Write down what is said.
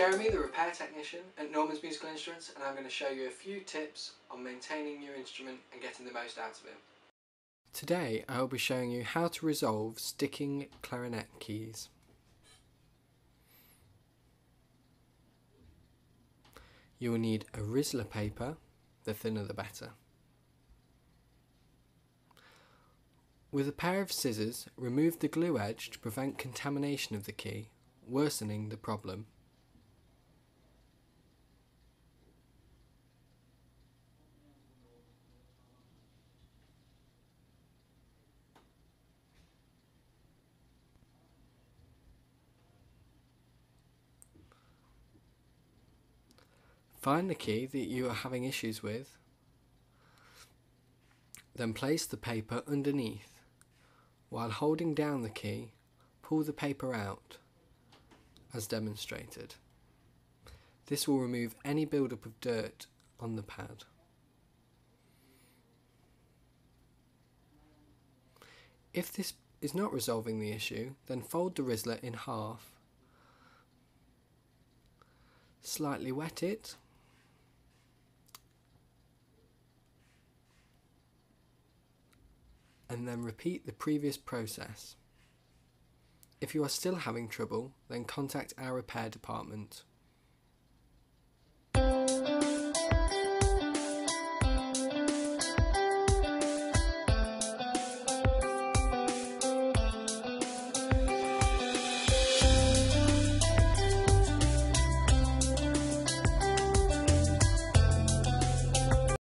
Jeremy, the repair technician at Norman's Musical Instruments, and I'm going to show you a few tips on maintaining your instrument and getting the most out of it. Today I will be showing you how to resolve sticking clarinet keys. You will need a Rizla paper, the thinner the better. With a pair of scissors, remove the glue edge to prevent contamination of the key, worsening the problem. Find the key that you are having issues with, then place the paper underneath. While holding down the key, pull the paper out, as demonstrated. This will remove any buildup of dirt on the pad. If this is not resolving the issue, then fold the Rizla in half. Slightly wet it and then repeat the previous process. If you are still having trouble, then contact our repair department.